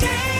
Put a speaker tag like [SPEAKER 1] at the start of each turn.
[SPEAKER 1] day.